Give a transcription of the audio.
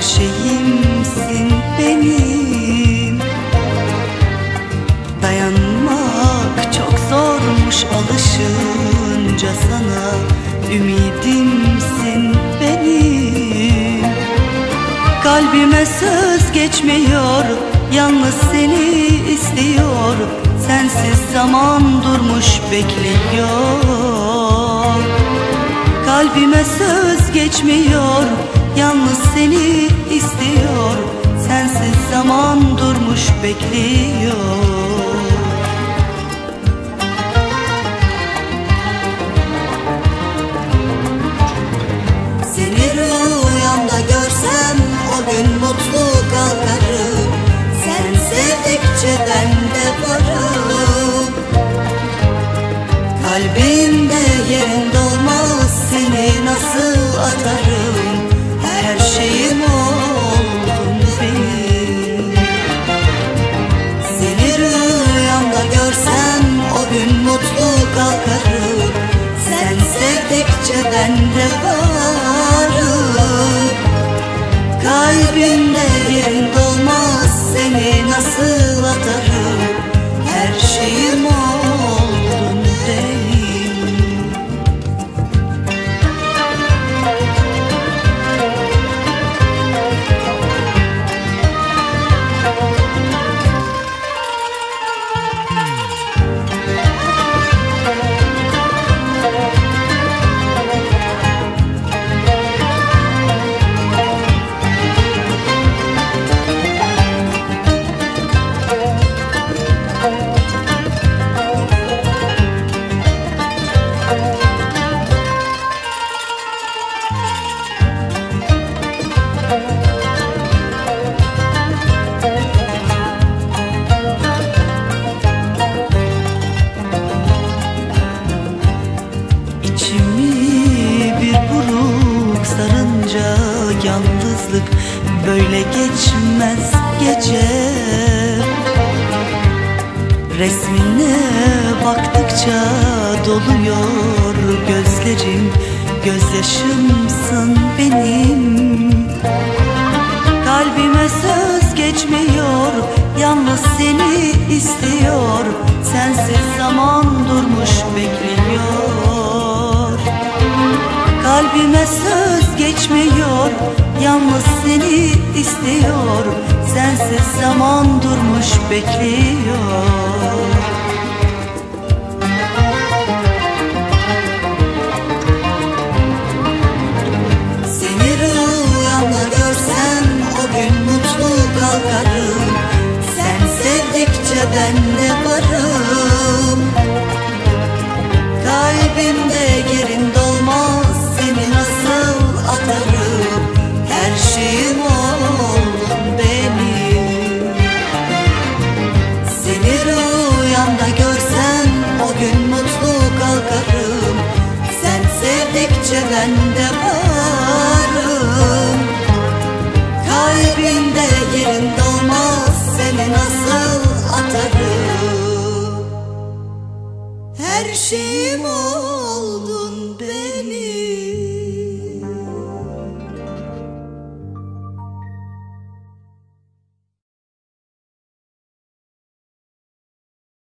Her şeyimsin benim. Dayanmak çok zormuş alışınca sana. Ümidimsin benim. Kalbime söz geçmiyor Yalnız seni istiyor. Sensiz zaman durmuş bekliyor Kalbime söz geçmiyor Yalnız seni Kalbimde yalnızlık böyle geçmez gece. Resmine baktıkça doluyor gözlerim. Gözyaşımsın benim. Kalbime söz geçmiyor Yalnız seni istiyor. Sensiz zaman durmuş bekliyor Kalbime söz geçmiyor. Yalnız seni istiyor. Sensiz zaman durmuş bekliyor. Seni rüyamda görsem o gün mutlu kalkarım. Sen sevdikçe ben de varım. Kalbimde nasıl atarım? Her şeyim o